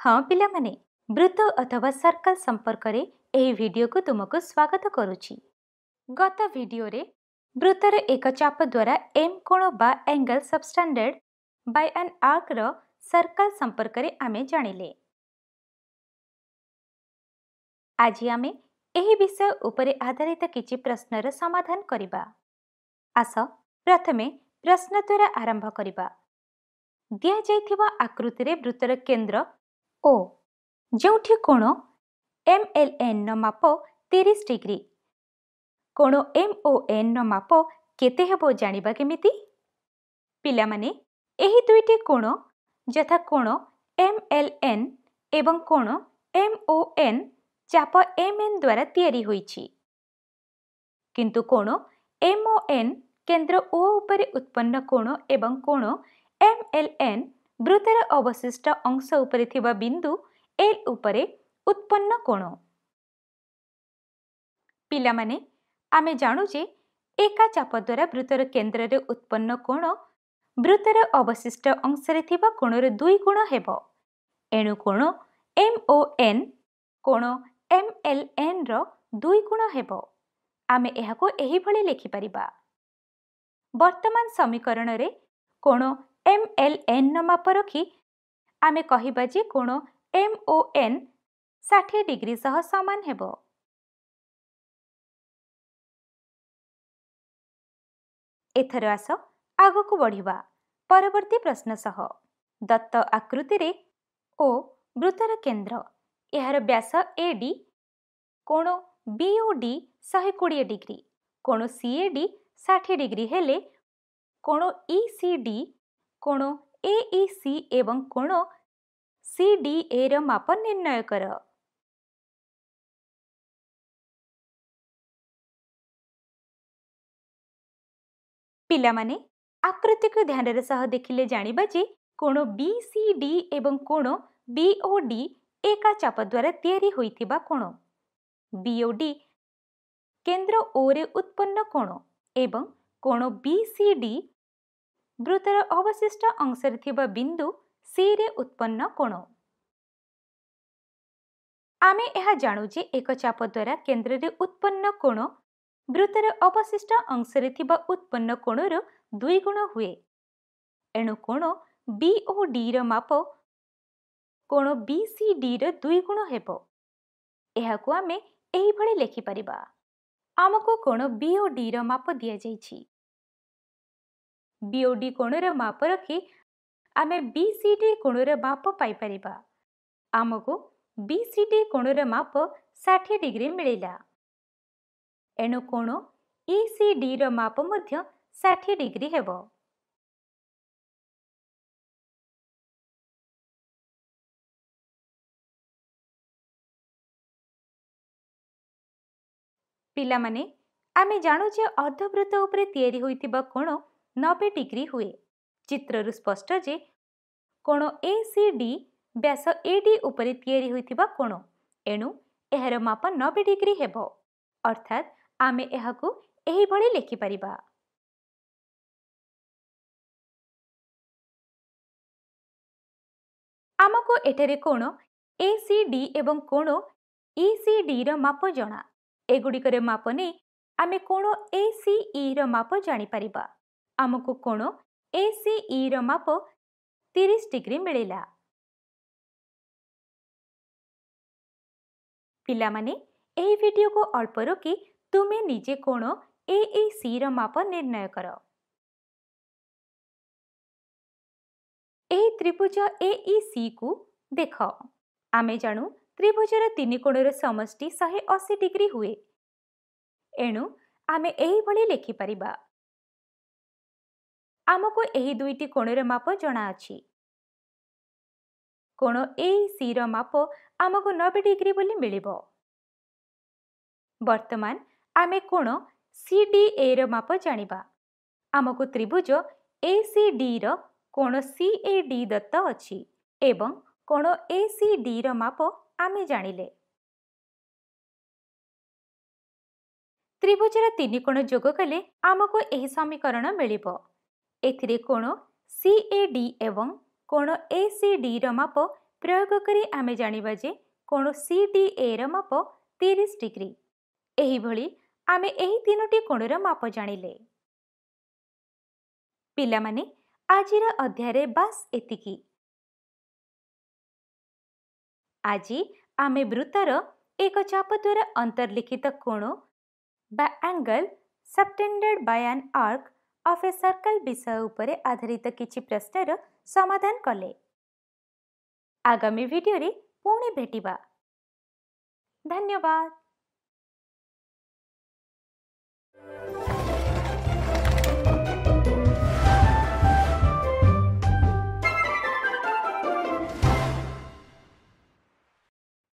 ହଁ ପିଲାମାନେ ବୃତ୍ତ ଅଥବା ସର୍କଲ ସମ୍ପର୍କରେ ଏହି ଭିଡିଓକୁ ତୁମକୁ ସ୍ୱାଗତ କରୁଛି। ଗତ ଭିଡିଓରେ ବୃତ୍ତର ଏକ ଚାପ ଦ୍ୱାରା ଏମ୍ କୋଣ ବା ଏଙ୍ଗଲ ସବଷ୍ଟାଣ୍ଡାର୍ଡ ବାଇ ଆନ୍ ଆର୍କର ସର୍କଲ ସମ୍ପର୍କରେ ଆମେ ଜାଣିଲେ। ଆଜି ଆମେ ଏହି ବିଷୟ ଉପରେ ଆଧାରିତ କିଛି ପ୍ରଶ୍ନର ସମାଧାନ କରିବା। ଆସ ପ୍ରଥମେ ପ୍ରଶ୍ନ ଦ୍ୱାରା ଆରମ୍ଭ କରିବା। ଦିଆଯାଇଥିବା ଆକୃତିରେ ବୃତ୍ତର କେନ୍ଦ୍ର ଓ ଯେଉଁଠି କୋଣ ଏମ୍ ଏଲ୍ ଏନ୍ର ମାପ ତିରିଶ ଡିଗ୍ରୀ କୋଣ ଏମ୍ ଓ ଏନ୍ର ମାପ କେତେ ହେବ ଜାଣିବା କେମିତି? ପିଲାମାନେ ଏହି ଦୁଇଟି କୋଣ ଯଥା କୋଣ ଏମ୍ ଏଲ୍ ଏନ୍ ଏବଂ କୋଣ ଏମ୍ ଓ ଏନ୍ ଚାପ ଏମ୍ ଏନ୍ ଦ୍ୱାରା ତିଆରି ହୋଇଛି। କିନ୍ତୁ କୋଣ ଏମ୍ ଓ ଏନ୍ କେନ୍ଦ୍ର ଓ ଉପରେ ଉତ୍ପନ୍ନ କୋଣ ଏବଂ କୋଣ ଏମ୍ ଏଲ୍ ଏନ୍ ବୃତ୍ତର ଅବଶିଷ୍ଟ ଅଂଶ ଉପରେ ଥିବା ବିନ୍ଦୁ ଏଲ୍ ଉପରେ ଉତ୍ପନ୍ନ କୋଣ। ପିଲାମାନେ ଆମେ ଜାଣୁ ଯେ ଏକା ଚାପ ଦ୍ୱାରା ବୃତ୍ତର କେନ୍ଦ୍ରରେ ଉତ୍ପନ୍ନ କୋଣ ବୃତ୍ତର ଅବଶିଷ୍ଟ ଅଂଶରେ ଥିବା କୋଣର ଦୁଇ ଗୁଣ ହେବ। ଏଣୁ କୋଣ ଏମ୍ ଓ ଏନ୍ କୋଣ ଏମ୍ ଏଲ୍ ଏନ୍ର ଦୁଇ ଗୁଣ ହେବ। ଆମେ ଏହାକୁ ଏହିଭଳି ଲେଖିପାରିବା। ବର୍ତ୍ତମାନ ସମୀକରଣରେ କୋଣ ଏମ୍ ଏଲ୍ ଏନ୍ର ମାପ ରଖି ଆମେ କହିବା ଯେ କୋଣ ଏମ୍ ଓ ଏନ୍ ଷାଠିଏ ଡିଗ୍ରୀ ସହ ସମାନ ହେବ। ଏଥର ଆସ ଆଗକୁ ବଢ଼ିବା। ପରବର୍ତ୍ତୀ ପ୍ରଶ୍ନ ସହ। ଦତ୍ତ ଆକୃତିରେ ଓ ବୃତ୍ତର କେନ୍ଦ୍ର। ଏହାର ବ୍ୟାସ ଏ ଡି କୋଣ ବି ଓ ଡି ଶହେ କୋଡ଼ିଏ ଡିଗ୍ରୀ। କୋଣ ସି ଏ ଡି ଷାଠିଏ ଡିଗ୍ରୀ ହେଲେ କୋଣ ଇ ସି ଡି କୋଣ? ଏ ସି ଏବଂ କୋଣ? ସି ଡି ଏର ମାପ ନିର୍ଣ୍ଣୟ କର। ପିଲାମାନେ ଆକୃତିକୁ ଧ୍ୟାନର ସହ ଦେଖିଲେ ଜାଣିବା ଯେ କୋଣ ବି ସି ଡି ଏବଂ କୋଣ ବି ଓ ଡି ଏକା ଚାପ ଦ୍ୱାରା ତିଆରି ହୋଇଥିବା କୋଣ? ବି ଓ ଡି କେନ୍ଦ୍ର ଓରେ ଉତ୍ପନ୍ନ କୋଣ? ଏବଂ କୋଣ ବି ସି ଡି ବୃତ୍ତର ଅବଶିଷ୍ଟ ଅଂଶରେ ଥିବା ବିନ୍ଦୁ ସିରେ ଉତ୍ପନ୍ନ କୋଣ। ଆମେ ଏହା ଜାଣୁ ଯେ ଏକ ଚାପ ଦ୍ୱାରା କେନ୍ଦ୍ରରେ ଉତ୍ପନ୍ନ କୋଣ ବୃତ୍ତର ଅବଶିଷ୍ଟ ଅଂଶରେ ଥିବା ଉତ୍ପନ୍ନ କୋଣର ଦୁଇ ଗୁଣ ହୁଏ। ଏଣୁ କୋଣ ବି ଓ ଡିର ମାପ କୋଣ ବି ସି ଡିର ଦୁଇ ଗୁଣ ହେବ। ଏହାକୁ ଆମେ ଏହିଭଳି ଲେଖିପାରିବା। ଆମକୁ କୋଣ ବି ଓ ଡିର ମାପ ଦିଆଯାଇଛି। ବି ଓ ଡି କୋଣର ମାପ ରଖି ଆମେ ବି ସି ଡି କୋଣର ମାପ ପାଇପାରିବା। ଆମକୁ ବି ସି ଡି କୋଣର ମାପ ଷାଠିଏ ଡିଗ୍ରୀ ମିଳିଲା। ଏଣୁ କୋଣ ଇ ଡିର ମାପ ମଧ୍ୟ ଷାଠିଏ ଡିଗ୍ରୀ ହେବ। ପିଲାମାନେ ଆମେ ଜାଣୁ ଯେ ଅର୍ଦ୍ଧବୃତ୍ତ ଉପରେ ତିଆରି ହୋଇଥିବା କୋଣ ନବେ ଡିଗ୍ରୀ ହୁଏ। ଚିତ୍ରରୁ ସ୍ପଷ୍ଟ ଯେ କୋଣ ଏ ସି ଡି ବ୍ୟାସ ଏ ଡି ଉପରେ ତିଆରି ହୋଇଥିବା କୋଣ। ଏଣୁ ଏହାର ମାପ ନବେ ଡିଗ୍ରୀ ହେବ। ଅର୍ଥାତ୍ ଆମେ ଏହାକୁ ଏହିଭଳି ଲେଖିପାରିବା। ଆମକୁ ଏଠାରେ କୋଣ ଏ ସି ଡି ଏବଂ କୋଣ ଇ ସି ଡିର ମାପ ଜଣା। ଏଗୁଡ଼ିକର ମାପ ନେଇ ଆମେ କୋଣ ଏ ସି ଇର ମାପ ଜାଣିପାରିବା। ଆମକୁ କୋଣ ଏ ସି ଇର ମାପ ତିରିଶ ଡିଗ୍ରୀ ମିଳିଲା ପିଲାମାନେ ଏହି ଭିଡିଓକୁ ଅଳ୍ପ ରୋକି ତୁମେ ନିଜେ କୋଣ ଏ ଏ ସିର ମାପ ନିର୍ଣ୍ଣୟ କର ଏହି ତ୍ରିଭୁଜ ଏ ଇ ସିକୁ ଦେଖ ଆମେ ଜାଣୁ ତ୍ରିଭୁଜର ତିନି କୋଣର ସମଷ୍ଟି ଶହେ ଅଶୀ ଡିଗ୍ରୀ ହୁଏ ଏଣୁ ଆମେ ଏହିଭଳି ଲେଖିପାରିବା ଆମକୁ ଏହି ଦୁଇଟି କୋଣର ମାପ ଜଣାଅଛି। କୋଣ ଏ ସିର ମାପ ଆମକୁ ନବେ ଡିଗ୍ରୀ ବୋଲି ମିଳିବ। ବର୍ତ୍ତମାନ ଆମେ କୋଣ ସି ଡି ଏର ମାପ ଜାଣିବା। ଆମକୁ ତ୍ରିଭୁଜ ଏ ସି ଡିର କୋଣ ସି ଏ ଡି ଦତ୍ତ ଅଛି ଏବଂ କୋଣ ଏ ସି ଡିର ମାପ ଆମେ ଜାଣିଲେ। ତ୍ରିଭୁଜର ତିନି କୋଣ ଯୋଗ କଲେ ଆମକୁ ଏହି ସମୀକରଣ ମିଳିବ। ଏଥିରେ କୋଣ? ସି ଏ ଡି ଏବଂ କୋଣ ଏ ସି ଡିର ମାପ ପ୍ରୟୋଗ କରି ଆମେ ଜାଣିବା ଯେ କୋଣ ସି ଡି ଏର ମାପ ତିରିଶ ଡିଗ୍ରୀ। ଏହିଭଳି ଆମେ ଏହି ତିନୋଟି କୋଣର ମାପ ଜାଣିଲେ। ପିଲାମାନେ ଆଜିର ଅଧ୍ୟାୟରେ ବାସ୍ ଏତିକି। ଆଜି ଆମେ ବୃତ୍ତର ଏକ ଚାପ ଦ୍ୱାରା ଅନ୍ତର୍ଲିଖିତ କୋଣ ବା ଆଙ୍ଗଲ ସବଟେଣ୍ଡେଡ୍ ବାଇ ଆନ୍ ଆର୍କ ଅଫ୍ ଏ ସର୍କଲ ବିଷୟ ଉପରେ ଆଧାରିତ କିଛି ପ୍ରଶ୍ନର ସମାଧାନ କଲେ ଆଗାମୀ ଭିଡ଼ିଓରେ ପୁଣି ଭେଟିବା ଧନ୍ୟବାଦ